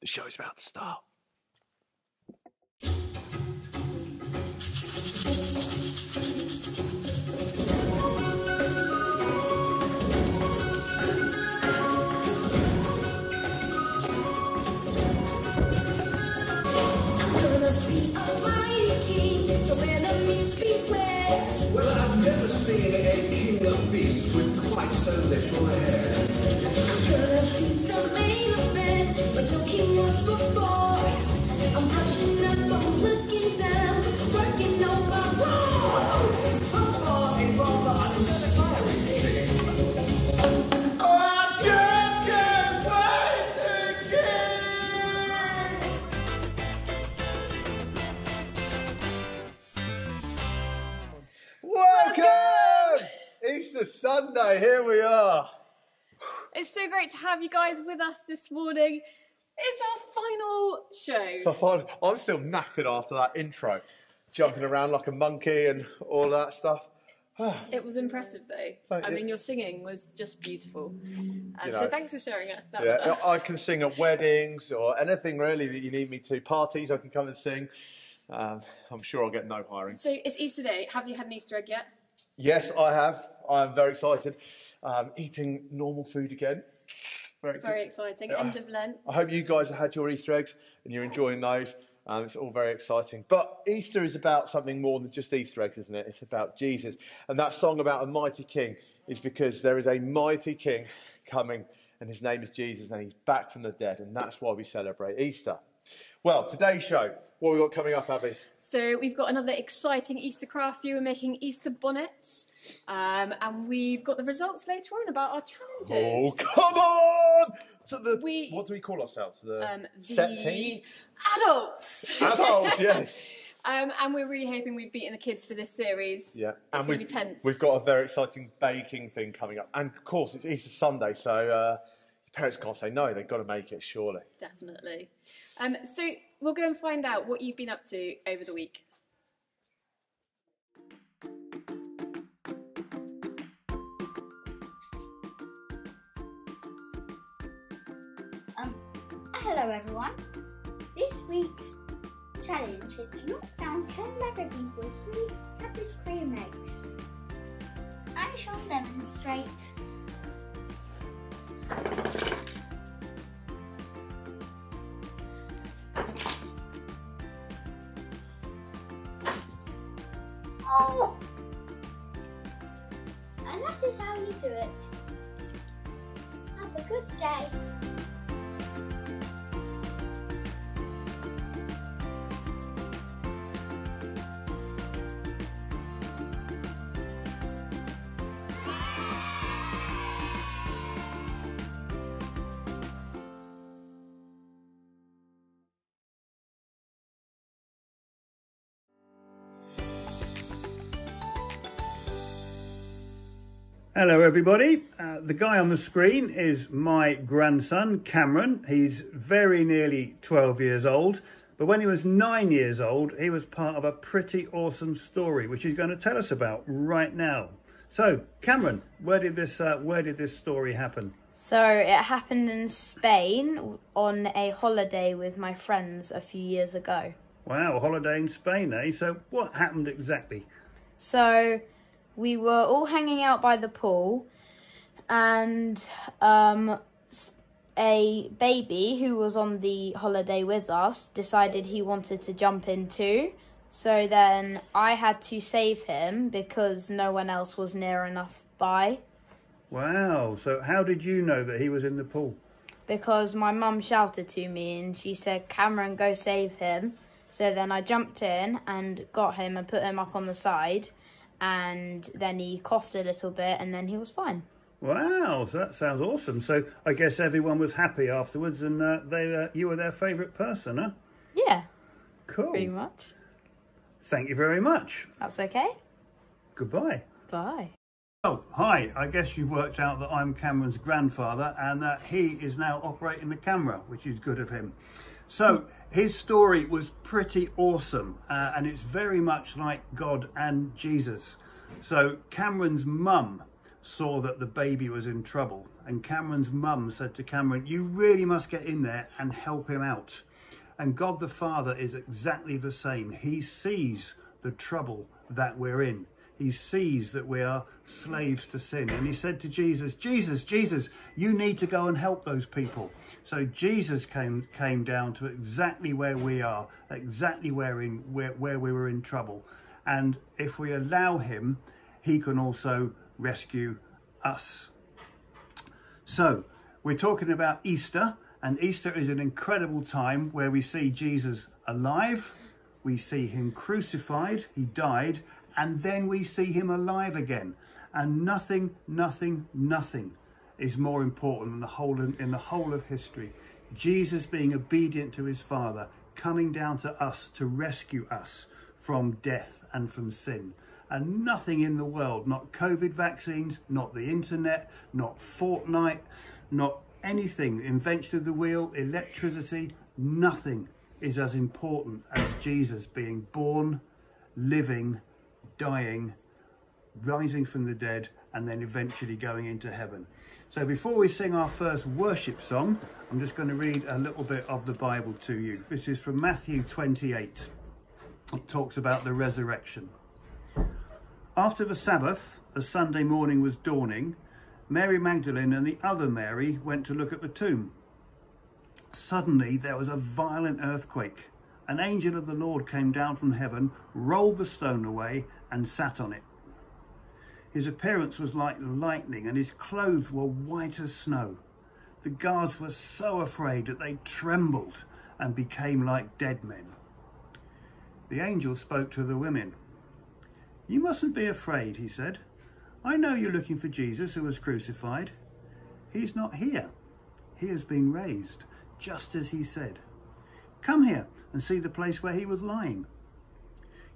The show's about to start. Well, I've never seen a king of beasts with quite so little hair. Sunday, here we are. It's so great to have you guys with us this morning. It's our final show. So I find I'm still knackered after that intro, jumping around like a monkey and all that stuff. It was impressive though. Thank I you. mean, your singing was just beautiful. And You so thanks for sharing it. That Yeah, with us. I can sing at weddings or anything really that you need me to. Parties, I can come and sing. Um, I'm sure I'll get no hiring. So it's Easter Day. Have you had an Easter egg yet? Yes, I have. I'm very excited. Um, eating normal food again. Very, Very exciting. Yeah. End of Lent. I hope you guys have had your Easter eggs and you're enjoying those. Um, it's all very exciting. But Easter is about something more than just Easter eggs, isn't it? It's about Jesus. And that song about a mighty king is because there is a mighty king coming, and his name is Jesus, and he's back from the dead. And that's why we celebrate Easter. Well, today's show, what have we got coming up, Abi? So we've got another exciting Easter craft you. We're making Easter bonnets. Um, and we've got the results later on about our challenges. Oh, come on! So the, We- what do we call ourselves? The Um, set team? adults. Adults, yes. Um, and we're really hoping we've beaten the kids for this series. Yeah, It's and we've, be tense. we've got a very exciting baking thing coming up. And of course, it's Easter Sunday, so uh, your parents can't say no. They've got to make it, surely. Definitely. Um, so we'll go and find out what you've been up to over the week. Um, hello everyone. This week's challenge is to knock down 10 Lego people with three Cadbury's cream eggs. I shall demonstrate. And that is how you do it. Have a good day. Hello, everybody. Uh, the guy on the screen is my grandson, Cameron. He's very nearly 12 years old. But when he was nine years old, he was part of a pretty awesome story, which he's going to tell us about right now. So, Cameron, where did this uh, where did this story happen? So it happened in Spain on a holiday with my friends a few years ago. Wow, a holiday in Spain, eh? So, what happened exactly? So we were all hanging out by the pool, and um, a baby who was on the holiday with us decided he wanted to jump in too. So then I had to save him because no one else was near enough by. Wow. So, how did you know that he was in the pool? because my mum shouted to me and she said, Cameron, go save him. So then I jumped in and got him and put him up on the side. And then he coughed a little bit and then he was fine. Wow, so that sounds awesome. So I guess everyone was happy afterwards, and uh, they uh, you were their favourite person, huh? Yeah, Cool. pretty much. Thank you very much. That's okay. Goodbye. Bye. Oh, hi. I guess you've worked out that I'm Cameron's grandfather and that he is now operating the camera, which is good of him. So, his story was pretty awesome uh, and it's very much like God and Jesus. So, Cameron's mum saw that the baby was in trouble. And Cameron's mum said to Cameron, You really must get in there and help him out. And God the Father is exactly the same. He sees the trouble that we're in. He sees that we are slaves to sin. And he said to Jesus, Jesus, Jesus, you need to go and help those people. So Jesus came came down to exactly where we are, exactly where in where, where we were in trouble. And if we allow him, he can also rescue us. So we're talking about Easter, and Easter is an incredible time where we see Jesus alive, we see him crucified, he died, and then we see him alive again. And nothing, nothing, nothing is more important than the whole in the whole of history. Jesus being obedient to his Father, coming down to us to rescue us from death and from sin. And nothing in the world, not COVID vaccines, not the internet, not Fortnite, not anything, invention of the wheel, electricity, nothing is as important as Jesus being born, living, dying, rising from the dead, and then eventually going into heaven. So before we sing our first worship song, I'm just going to read a little bit of the Bible to you. This is from Matthew 28. It talks about the resurrection. After the Sabbath, as Sunday morning was dawning, Mary Magdalene and the other Mary went to look at the tomb. Suddenly there was a violent earthquake. An angel of the Lord came down from heaven, rolled the stone away, and sat on it. His appearance was like lightning, and his clothes were white as snow. The guards were so afraid that they trembled and became like dead men. The angel spoke to the women. You mustn't be afraid, he said. I know you're looking for Jesus who was crucified. He's not here. He has been raised, just as he said. Come here and see the place where he was lying.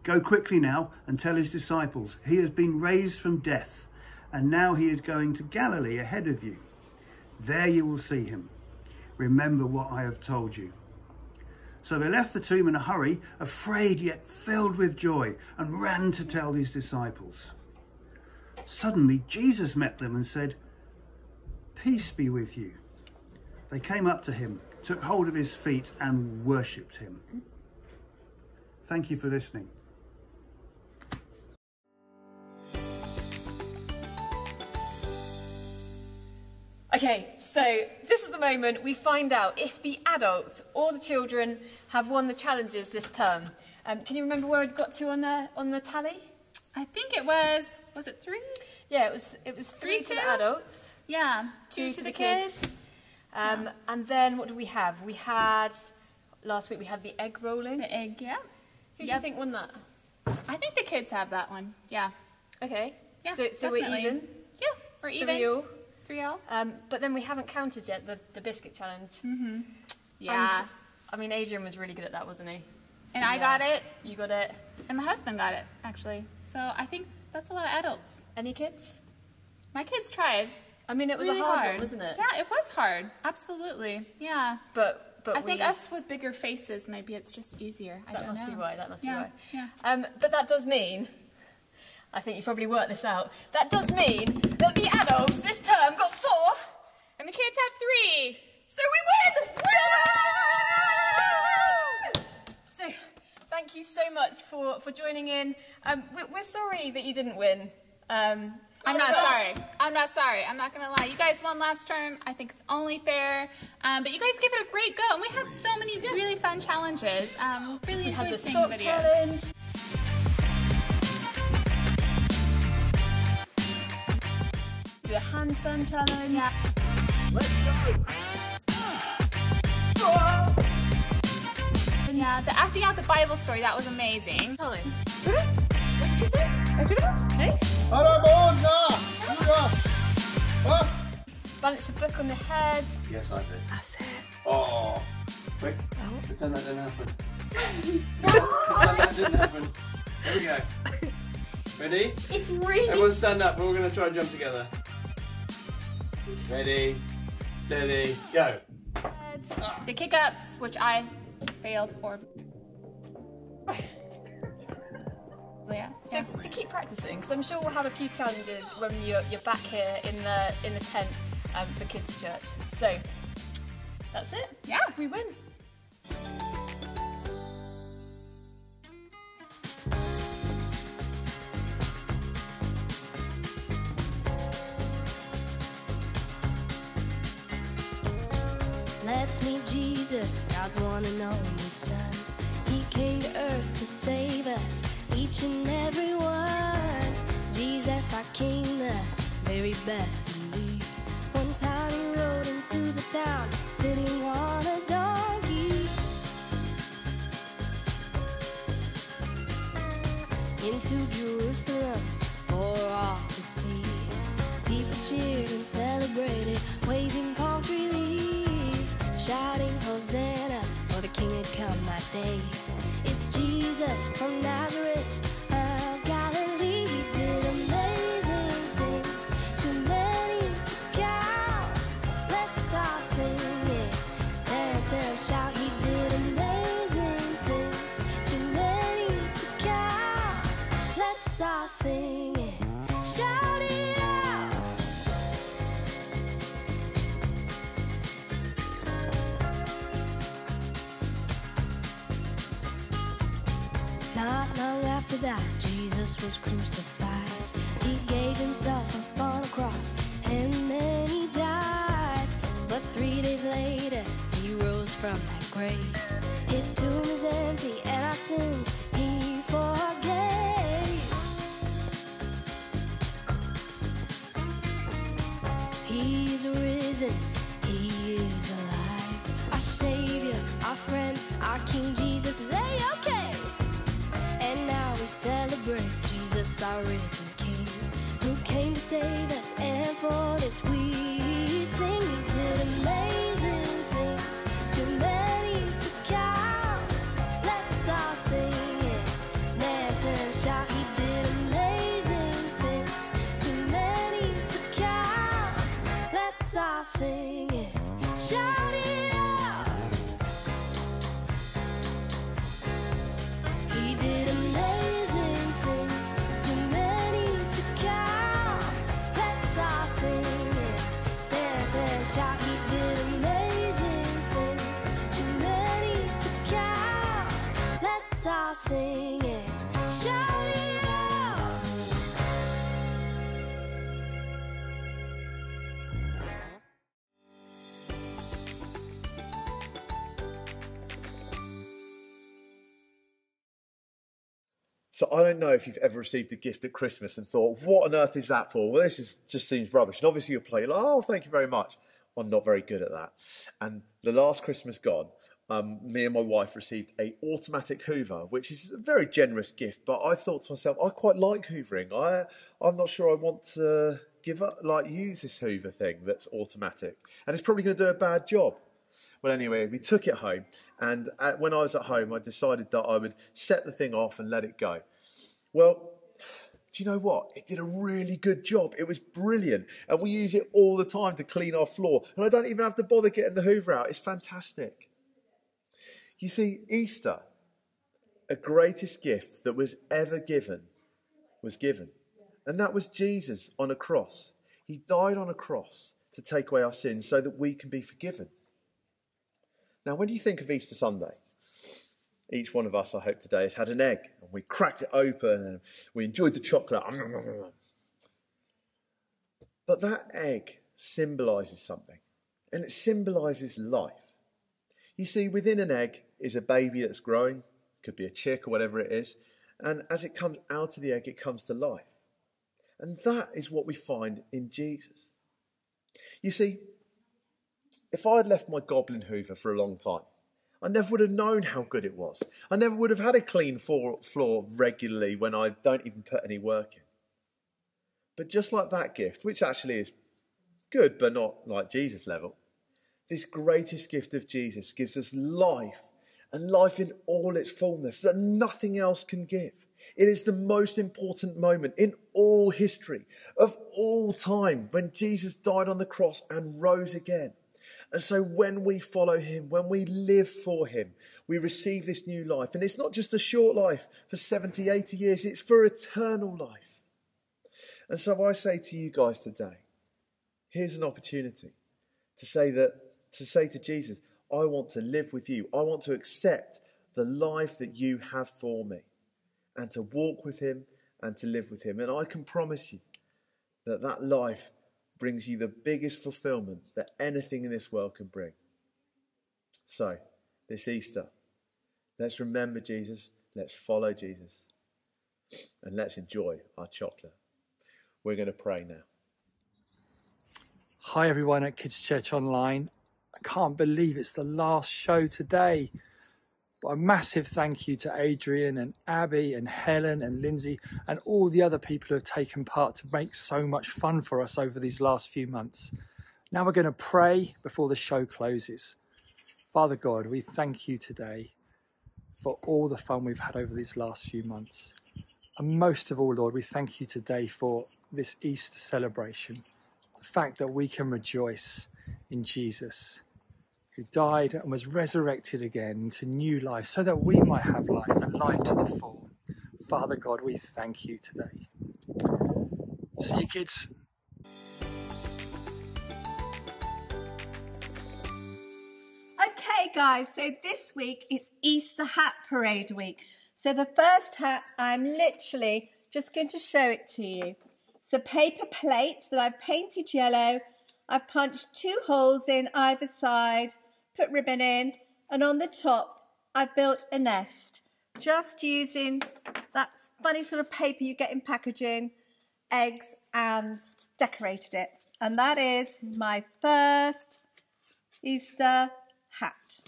Go quickly now and tell his disciples, he has been raised from death, and now he is going to Galilee ahead of you. There you will see him. Remember what I have told you. So they left the tomb in a hurry, afraid yet filled with joy, and ran to tell his disciples. Suddenly Jesus met them and said, Peace be with you. They came up to him, took hold of his feet, and worshipped him. Thank you for listening. Okay, so this is the moment we find out if the adults or the children have won the challenges this term. Um, can you remember where it got to on the on the tally? I think it was, was it three? Yeah, it was it was three, Three, to the adults, Yeah, two, to, the kids, um, and then what do we have? We had last week we had the egg rolling. The egg, yeah. Who do you think won that? I think the kids have that one. Yeah. Okay, Yeah, so so we're even. Yeah, we're even. Three all. Three all. Um, but then we haven't counted yet the, the biscuit challenge. Mhm. Yeah. And, I mean, Adrian was really good at that, wasn't he? And I got it, You got it. and my husband got it, actually. So I think that's a lot of adults. Any kids? My kids tried. I mean, it was really a hard, one, wasn't it? Yeah, it was hard. Absolutely. Yeah. But but I think us with bigger faces, maybe it's just easier. I That don't must be know. why. That must Yeah, be why. yeah. Um, but that does mean, I think you probably worked this out. That does mean that the adults this term got four, And the kids have three. so we win. So, thank you so much for for joining in. Um, we- we're sorry that you didn't win. Um, I'm not sorry. I'm not sorry. I'm not gonna lie. You guys won last term. I think it's only fair. Um, but you guys gave it a great go, and we had so many really fun challenges. Um, really We had the sock videos. challenge. The handstand challenge. Yeah. Let's go. Yeah, the acting out the Bible story that was amazing. Balance your book on the head. Yes, I did. That's it. Oh. Quick. Pretend that didn't happen. Pretend that didn't happen. Here we go. Ready? It's really Everyone stand up. We're all going to try and jump together. Ready, steady, go. The kick ups, which I failed for. Yeah. So, so keep practicing, because I'm sure we'll have a few challenges when you're, you're back here in the in the tent um, for Kids Church. So that's it. Yeah. we win. Let's meet Jesus, God's one and only Son. He came to earth to save us, each and every one. Jesus, our King, the very best indeed. One time he rode into the town, sitting on a donkey. Into Jerusalem for all to see. People cheered and celebrated, waving palm tree leaves, shouting Hosanna, for the King had come that day. Jesus from Nazareth Not long after that, Jesus was crucified. He gave himself up on a cross and then he died. But three days later, he rose from that grave. His tomb is empty and our sins he forgave. He's risen, he is alive. Our Savior, our friend, our King Jesus is A-OK. Celebrate Jesus, our risen King, who came to save us. And for this we sing. He did amazing things, too many to count. Let's all sing it, dance and shout. He did amazing things, too many to count. Let's all sing So I don't know if you've ever received a gift at Christmas and thought, what on earth is that for? Well, this is, just seems rubbish. And obviously you'll play, oh, thank you very much. I'm not very good at that. And the last Christmas gone, um, me and my wife received a automatic Hoover, which is a very generous gift. But I thought to myself, I quite like hoovering. I, I'm not sure I want to give up, like use this Hoover thing that's automatic, and it's probably going to do a bad job. Well, anyway, we took it home, and at, when I was at home, I decided that I would set the thing off and let it go. Well, do you know what? It did a really good job. It was brilliant, and we use it all the time to clean our floor, and I don't even have to bother getting the Hoover out. It's fantastic. You see, Easter, a greatest gift that was ever given, was given, and that was Jesus on a cross. He died on a cross to take away our sins so that we can be forgiven. Now, when do you think of Easter Sunday, each one of us, I hope today, has had an egg and we cracked it open and we enjoyed the chocolate. But that egg symbolizes something and it symbolizes life. You see, within an egg is a baby that's growing, could be a chick or whatever it is, and as it comes out of the egg, it comes to life. And that is what we find in Jesus. You see, if I had left my goblin hoover for a long time, I never would have known how good it was. I never would have had a clean floor, regularly when I don't even put any work in. But just like that gift, which actually is good but not like Jesus level, this greatest gift of Jesus gives us life and life in all its fullness that nothing else can give. It is the most important moment in all history, of all time, when Jesus died on the cross and rose again. And so when we follow him, when we live for him, we receive this new life. And it's not just a short life for 70, 80 years, it's for eternal life. And so I say to you guys today, here's an opportunity to say that, to say to Jesus, I want to live with you. I want to accept the life that you have for me and to walk with him and to live with him. And I can promise you that that life brings you the biggest fulfillment that anything in this world can bring. So, this Easter, let's remember Jesus, let's follow Jesus, and let's enjoy our chocolate. We're going to pray now. Hi, everyone at Kids Church Online. I can't believe it's the last show today. But a massive thank you to Adrian and Abi and Helen and Lindsay and all the other people who have taken part to make so much fun for us over these last few months. Now we're going to pray before the show closes. Father God, we thank you today for all the fun we've had over these last few months. And most of all, Lord, we thank you today for this Easter celebration. The fact that we can rejoice in Jesus who died and was resurrected again to new life so that we might have life and life to the full. Father God, we thank you today. See you, kids. Okay, guys, so this week is Easter Hat Parade week. So the first hat, I'm literally just going to show it to you. It's a paper plate that I've painted yellow. I've punched two holes in either side, put ribbon in, and on the top, I've built a nest just using that funny sort of paper you get in packaging, eggs, and decorated it. And that is my first Easter hat.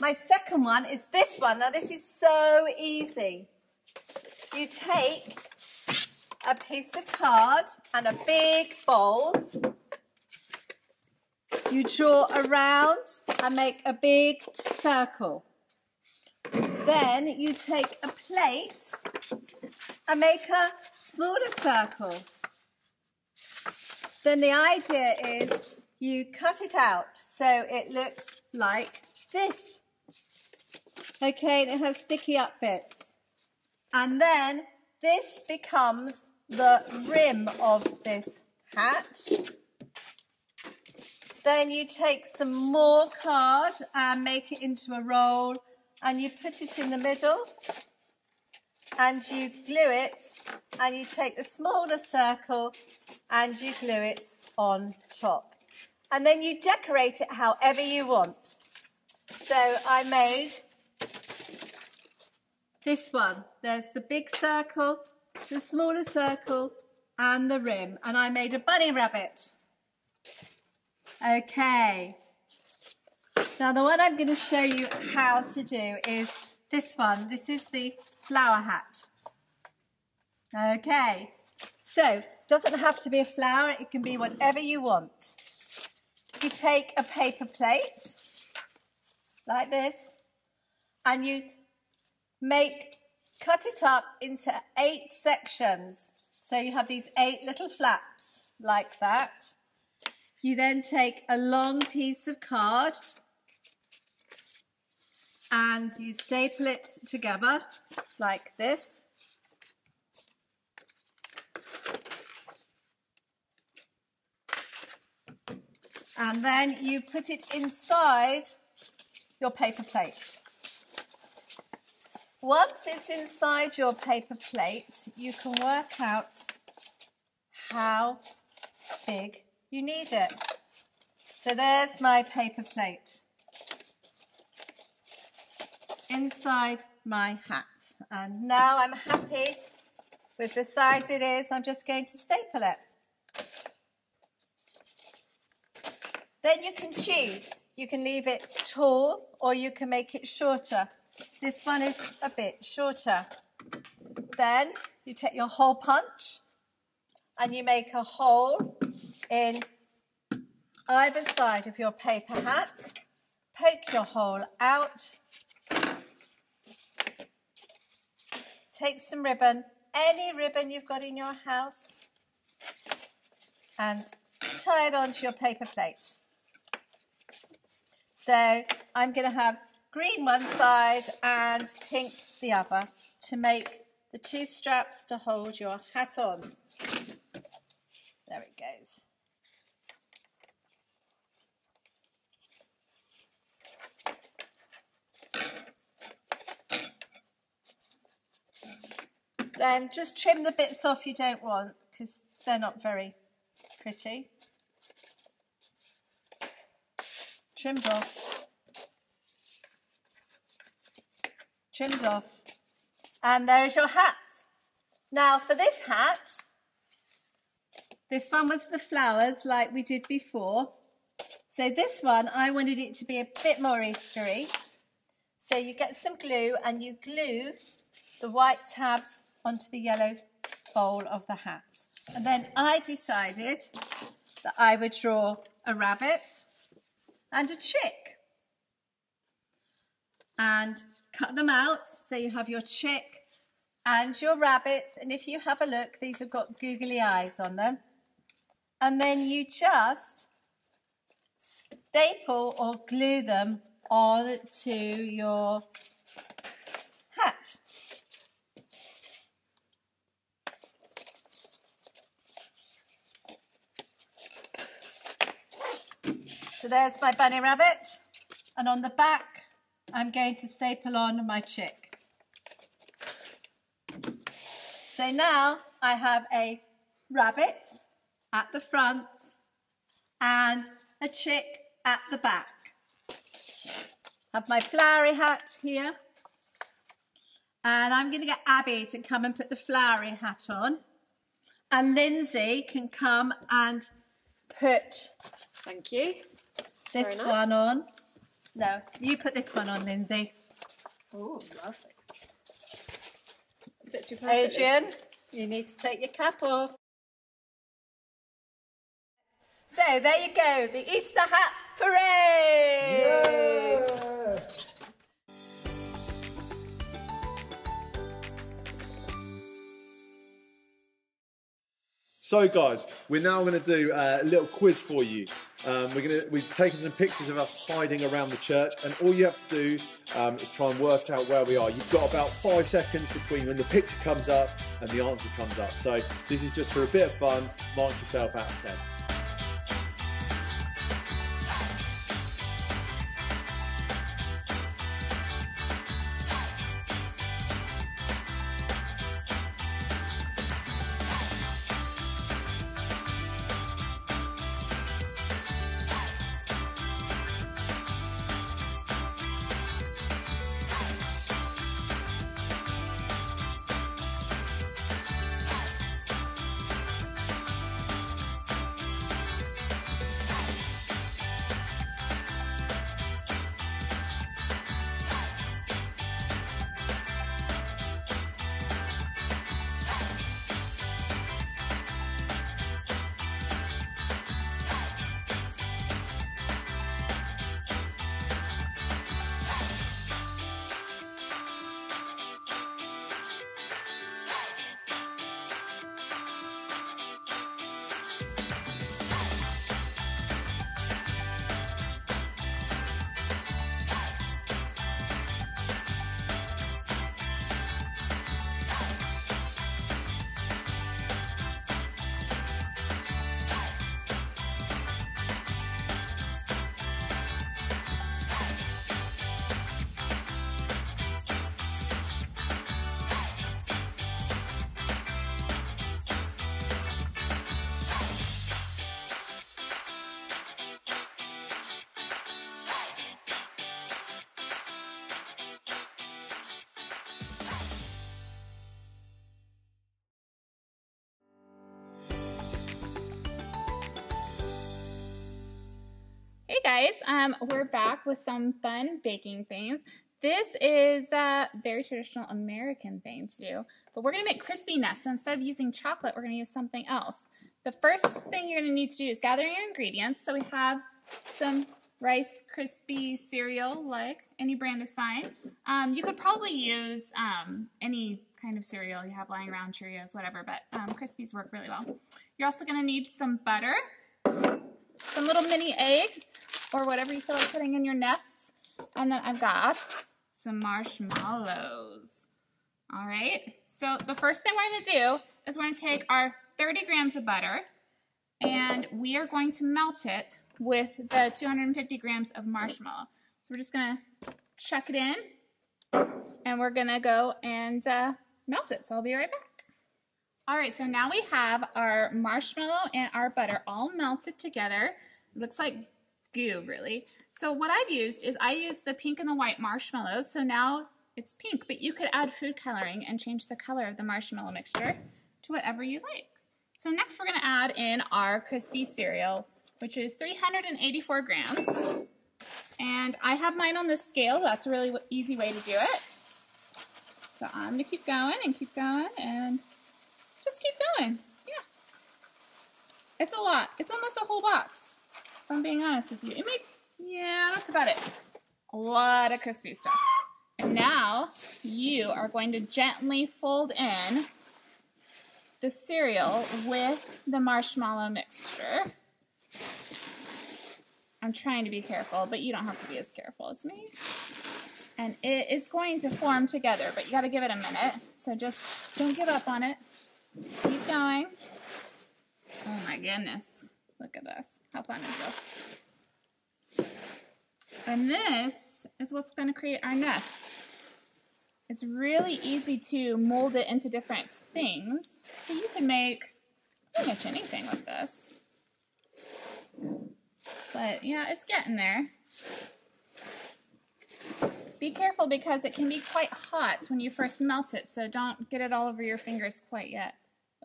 My second one is this one. Now, this is so easy. You take a piece of card and a big bowl. You draw around and make a big circle. Then you take a plate and make a smaller circle. Then the idea is you cut it out so it looks like this. Okay, and it has sticky up bits. And then this becomes the rim of this hat. Then you take some more card and make it into a roll and you put it in the middle and you glue it and you take the smaller circle and you glue it on top. And then you decorate it however you want. So I made this one. There's the big circle, the smaller circle, and the rim. And I made a bunny rabbit. Okay. Now the one I'm going to show you how to do is this one. This is the flower hat. Okay. So, doesn't have to be a flower. It can be whatever you want. You take a paper plate like this and you make cut it up into eight sections. So you have these eight little flaps like that. You then take a long piece of card and you staple it together like this. And then you put it inside your paper plate. Once it's inside your paper plate, you can work out how big you need it. So there's my paper plate inside my hat. And now I'm happy with the size it is. I'm just going to staple it. Then you can choose. You can leave it tall or you can make it shorter. This one is a bit shorter. Then you take your hole punch and you make a hole in either side of your paper hat. Poke your hole out. Take some ribbon, any ribbon you've got in your house, and tie it onto your paper plate. So I'm going to have green one side and pink the other to make the two straps to hold your hat on. There it goes. Then just trim the bits off you don't want because they're not very pretty. Trimmed off. Trimmed off. And there is your hat. Now for this hat, this one was the flowers like we did before. So this one, I wanted it to be a bit more Eastery. So you get some glue and you glue the white tabs onto the yellow bowl of the hat. And then I decided that I would draw a rabbit and a chick. And cut them out so you have your chick and your rabbit. And if you have a look these have got googly eyes on them. And then you just staple or glue them onto your hat. So there's my bunny rabbit. And on the back, I'm going to staple on my chick. So now I have a rabbit at the front and a chick at the back. Have my flowery hat here. And I'm going to get Abi to come and put the flowery hat on. And Lindsay can come and put Thank you. This nice. one on. No, you put this one on, Lindsay. Oh, lovely. Fits you perfectly. Adrian, you need to take your cap off. So there you go, the Easter hat parade. So, guys, we're now going to do uh, a little quiz for you. Um, we're gonna, we've taken some pictures of us hiding around the church, and all you have to do um, is try and work out where we are. You've got about five seconds between when the picture comes up and the answer comes up. So this is just for a bit of fun. Mark yourself out of 10. Guys, um, we're back with some fun baking things. This is a very traditional American thing to do, but we're gonna make crispy nests. So instead of using chocolate, we're gonna use something else. The first thing you're gonna need to do is gather your ingredients. So we have some Rice Krispie cereal, like any brand is fine. Um, you could probably use um, any kind of cereal you have lying around, Cheerios, whatever, but um, Krispies work really well. You're also gonna need some butter, some little mini eggs, or whatever you feel like putting in your nests. And then I've got some marshmallows. All right, so the first thing we're gonna do is we're gonna take our 30 grams of butter and we are going to melt it with the 250 grams of marshmallow. So we're just gonna chuck it in and we're gonna go and uh, melt it. So I'll be right back. All right, so now we have our marshmallow and our butter all melted together. It looks like goo, really. So what I've used is I used the pink and the white marshmallows. So now it's pink, but you could add food coloring and change the color of the marshmallow mixture to whatever you like. So next we're gonna add in our crispy cereal, which is 384 grams. And I have mine on the scale. That's a really easy way to do it. So I'm gonna keep going and keep going and just keep going. Yeah. It's a lot. It's almost a whole box, if I'm being honest with you. It may, yeah, that's about it. A lot of crispy stuff. And now you are going to gently fold in the cereal with the marshmallow mixture. I'm trying to be careful, but you don't have to be as careful as me. And it is going to form together, but you got to give it a minute. So just don't give up on it. Keep going. Oh my goodness. Look at this. How fun is this? And this is what's going to create our nest. It's really easy to mold it into different things. So you can make pretty much anything with this. But yeah, it's getting there. Be careful because it can be quite hot when you first melt it, so don't get it all over your fingers quite yet.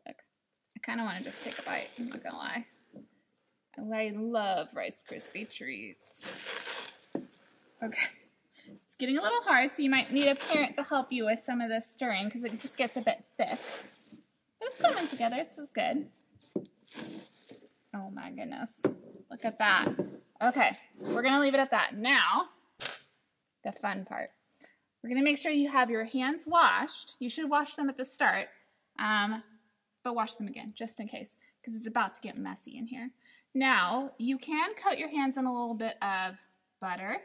Look, I kind of want to just take a bite, I'm not gonna lie. I love Rice Krispie treats. Okay, it's getting a little hard, so you might need a parent to help you with some of this stirring because it just gets a bit thick. But it's coming together, this is good. Oh my goodness, look at that. Okay, we're gonna leave it at that. Now, the fun part. We're gonna make sure you have your hands washed. You should wash them at the start, um, but wash them again just in case because it's about to get messy in here. Now, you can coat your hands in a little bit of butter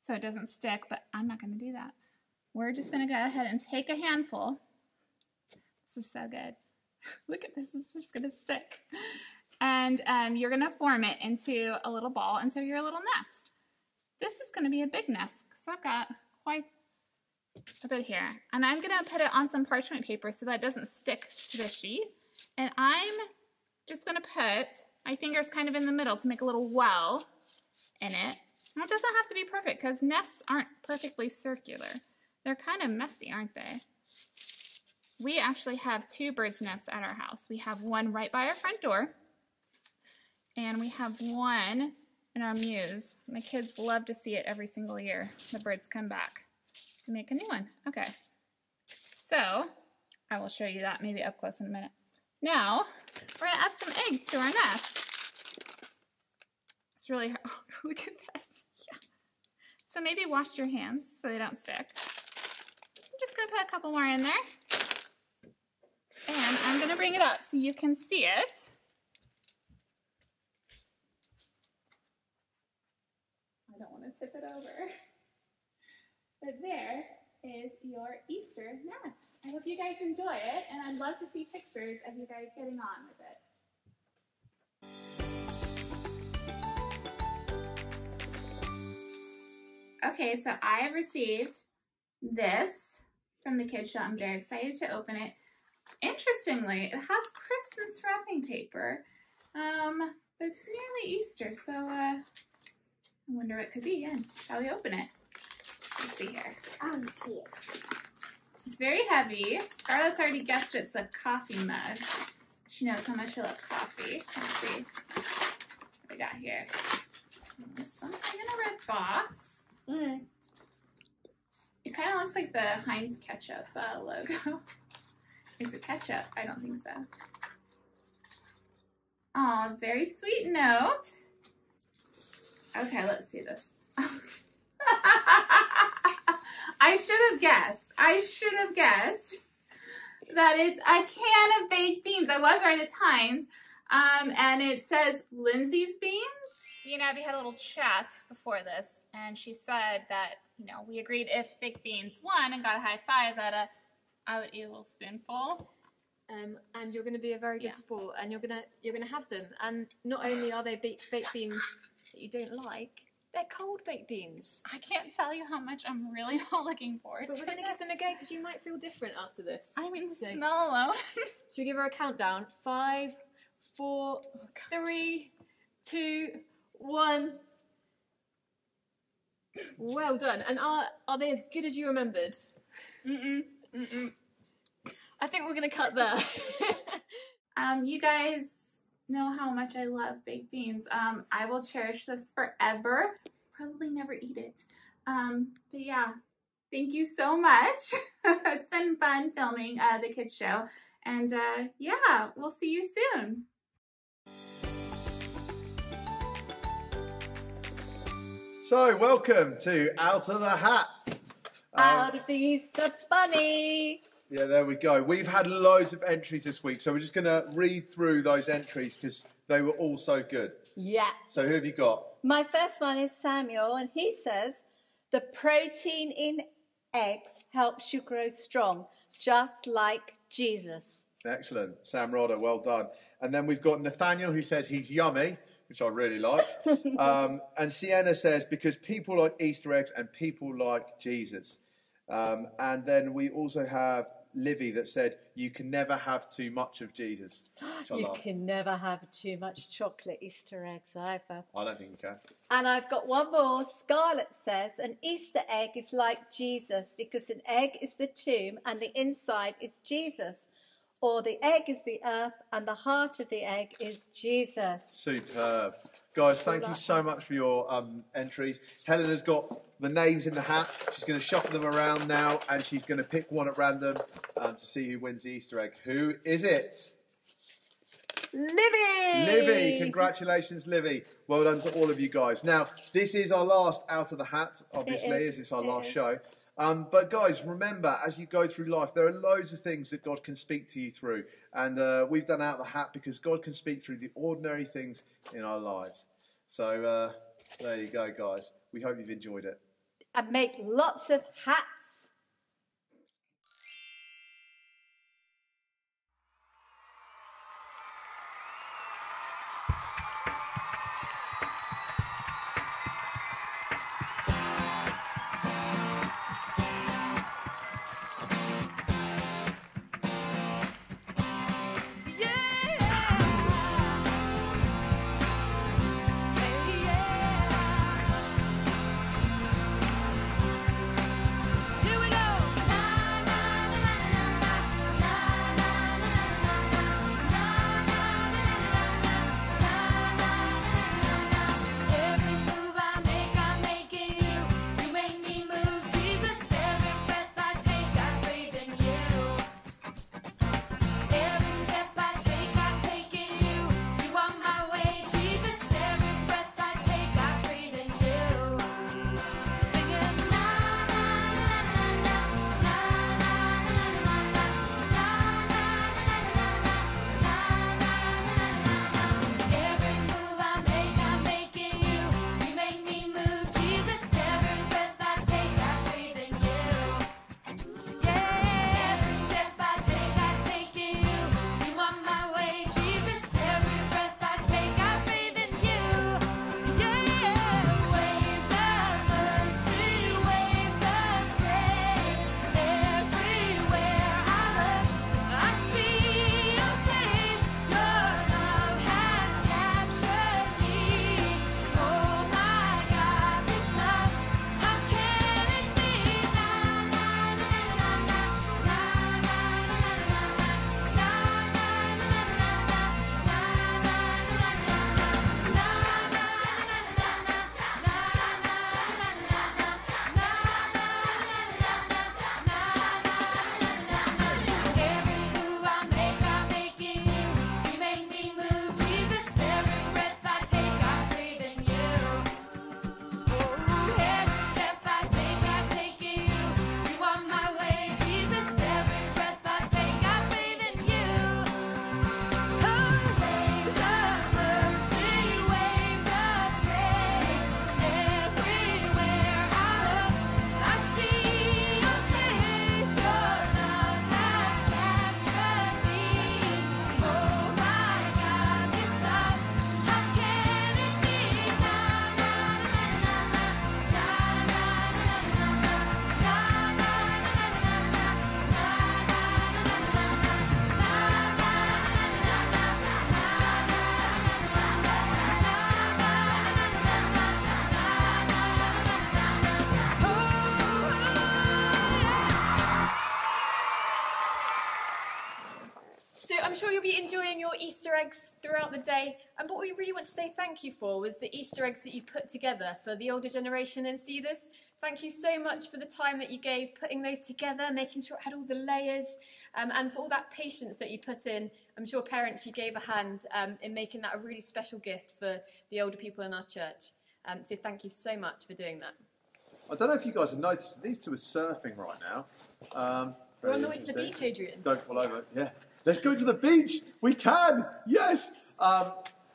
so it doesn't stick, but I'm not gonna do that. We're just gonna go ahead and take a handful. This is so good. Look at this, it's just gonna stick. And um, you're gonna form it into a little ball into your little nest. This is gonna be a big nest because I've got quite a bit here. And I'm gonna put it on some parchment paper so that it doesn't stick to the sheet. And I'm just gonna put my fingers kind of in the middle to make a little well in it. And it doesn't have to be perfect because nests aren't perfectly circular. They're kind of messy, aren't they? We actually have two bird's nests at our house. We have one right by our front door, and we have one in our mews. My kids love to see it every single year. The birds come back to make a new one. Okay, so I will show you that maybe up close in a minute. Now, we're gonna add some eggs to our nest. Really hard. look at this. Yeah. So maybe wash your hands so they don't stick. I'm just gonna put a couple more in there. And I'm gonna bring it up so you can see it. I don't want to tip it over. But there is your Easter nest. I hope you guys enjoy it, and I'd love to see pictures of you guys getting on with it. Okay, so I have received this from the kids show. I'm very excited to open it. Interestingly, it has Christmas wrapping paper, um, but it's nearly Easter, so uh, I wonder what it could be. And shall we open it? Let's see here. I want to see it. It's very heavy. Scarlett's already guessed it's a coffee mug. She knows how much I love coffee. Let's see what we got here. Something in a red box. Mm. It kind of looks like the Heinz ketchup uh, logo. Is it ketchup? I don't think so. Oh, very sweet note. Okay, let's see this. I should have guessed. I should have guessed that it's a can of baked beans. I was right at times. Um, and it says Lindsay's beans. Me and Abi had a little chat before this, and she said that you know we agreed if Big Beans won and got a high five, that uh, I would eat a little spoonful. Um, and you're going to be a very good Yeah. sport, and you're gonna you're gonna have them. And not only are they baked, baked beans that you don't like, they're cold baked beans. I can't tell you how much I'm really not looking forward But we're going to give them a go because you might feel different after this. I mean, the So- smell alone. Should we give her a countdown? Five, four, three, two, one. Well done. And are are they as good as you remembered? Mm-mm. Mm-mm. I think we're going to cut there. Um, you guys know how much I love baked beans. Um, I will cherish this forever. Probably never eat it. Um, but yeah, thank you so much. it's been fun filming uh, the kids show, and uh, yeah, we'll see you soon. So, welcome to Out of the Hat. Um, Out of the Easter Bunny. yeah, there we go. We've had loads of entries this week, so we're just going to read through those entries because they were all so good. Yeah. So, who have you got? My first one is Samuel, and he says the protein in eggs helps you grow strong, just like Jesus. Excellent. Sam Rodder, well done. And then we've got Nathaniel who says he's yummy, which I really like. um, and Sienna says because people like Easter eggs and people like Jesus. Um, and then we also have Livy that said you can never have too much of Jesus. You can never have too much chocolate Easter eggs either. I don't think you can. And I've got one more. Scarlett says an Easter egg is like Jesus because an egg is the tomb and the inside is Jesus. Or the egg is the earth and the heart of the egg is Jesus. Superb. Guys, thank you so much for your um, entries. Helen has got the names in the hat. She's going to shuffle them around now and she's going to pick one at random um, to see who wins the Easter egg. Who is it? Livy! Livy, congratulations, Livy. Well done to all of you guys. Now, this is our last out of the hat, obviously, It is, as it's our it last is. show. Um, but guys, remember, as you go through life, there are loads of things that God can speak to you through, and uh, we've done out the hat because God can speak through the ordinary things in our lives. So uh, there you go, guys. We hope you've enjoyed it. And make lots of hats. Easter eggs throughout the day. And what we really want to say thank you for was the Easter eggs that you put together for the older generation in Cedars. Thank you so much for the time that you gave putting those together, making sure it had all the layers, um, and for all that patience that you put in. I'm sure parents, you gave a hand um, in making that a really special gift for the older people in our church. Um, so thank you so much for doing that. I don't know if you guys have noticed, these two are surfing right now. Um, We're on the way to the beach, Adrian. Don't fall over. Yeah. Let's go to the beach. We can. Yes. Um,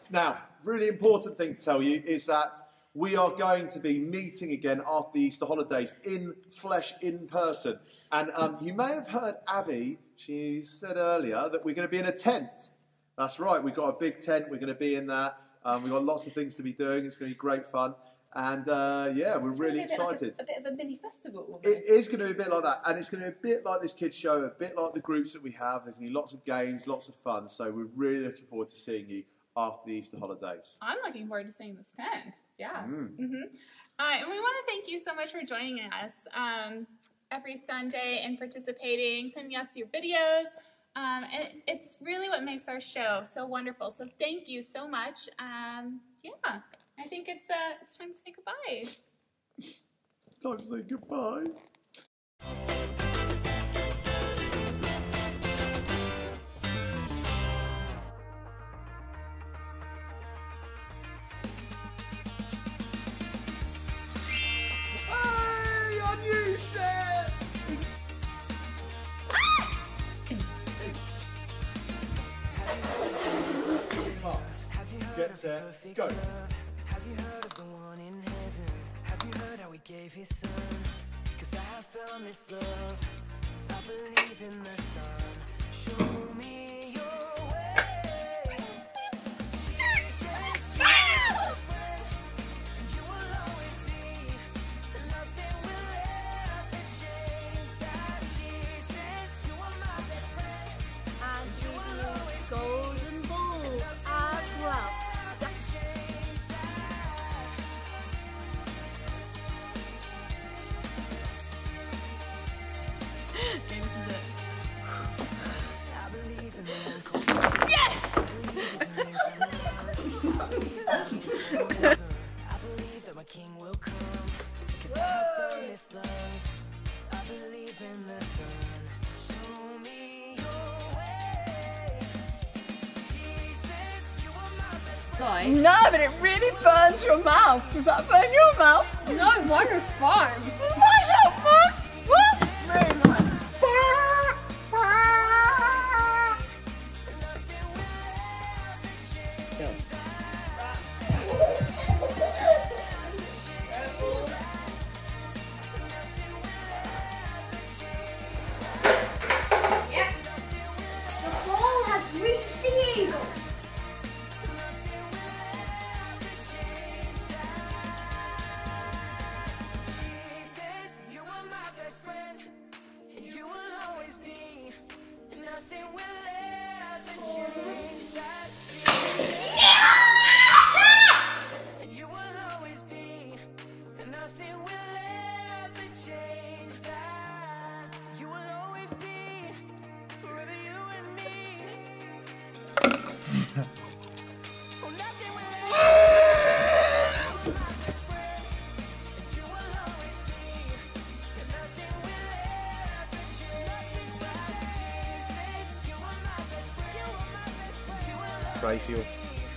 now, really important thing to tell you is that we are going to be meeting again after the Easter holidays in flesh, in person. And um, you may have heard Abi, she said earlier that we're going to be in a tent. That's right. We've got a big tent. We're going to be in that. Um, we've got lots of things to be doing. It's going to be great fun. And uh, yeah, we're It's really a bit like a- excited. a bit of a mini festival almost. It is going to be a bit like that, and it's going to be a bit like this kids' show, a bit like the groups that we have. There's going to be lots of games, lots of fun. So we're really looking forward to seeing you after the Easter holidays. I'm looking forward to seeing this tent. Yeah. Mm. hmm Uh, and we want to thank you so much for joining us um, every Sunday and participating, sending us your videos. Um, and it's really what makes our show so wonderful. So thank you so much. Um, yeah, I think it's uh, it's time to say goodbye. Time to say goodbye. Hey, on you, Seth! Get set, go. His son? Cause I have found this love. I believe in the sun. Show me your mouth. Does that burn your mouth? No, mine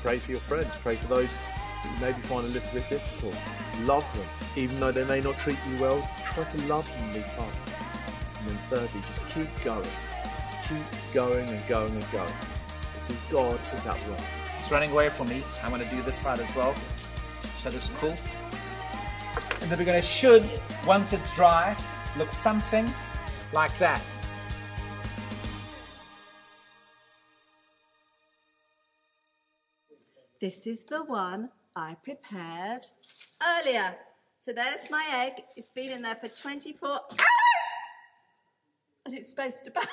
pray for your friends. Pray for those that you maybe find a little bit difficult. Love them, even though they may not treat you well. Try to love them and be kind. And then thirdly, just keep going, keep going and going and going, because God is at work. It's running away from me. I'm going to do this side as well. So that's cool. And then we're going to should, once it's dry, look something like that. This is the one I prepared earlier. So there's my egg. It's been in there for 24 hours. And it's supposed to bounce.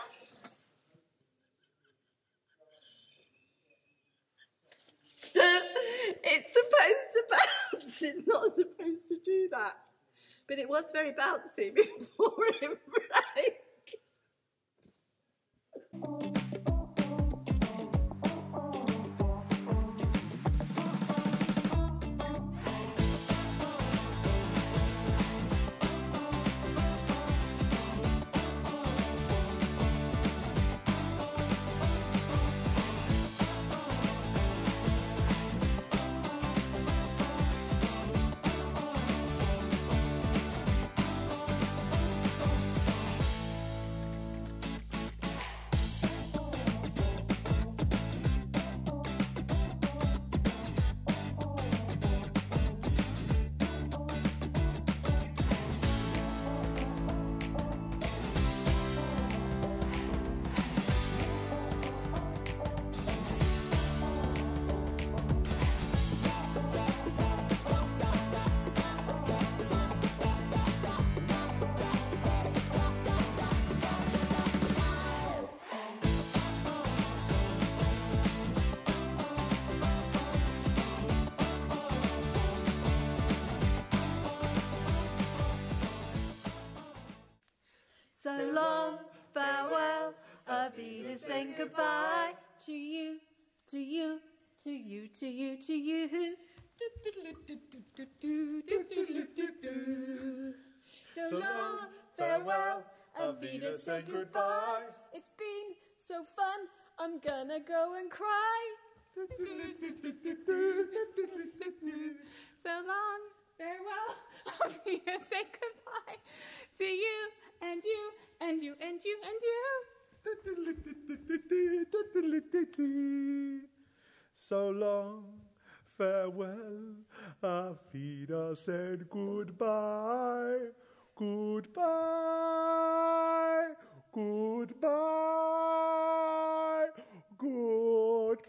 it's supposed to bounce. It's not supposed to do that. But it was very bouncy before it broke. To you, to you, to you. So long, farewell, auf Wiedersehen goodbye. It's been so fun, I'm gonna go and cry. So long, farewell. auf Wiedersehen goodbye to you and you and you and you and you. So long, farewell, auf Wiedersehen, goodbye, goodbye, goodbye, goodbye.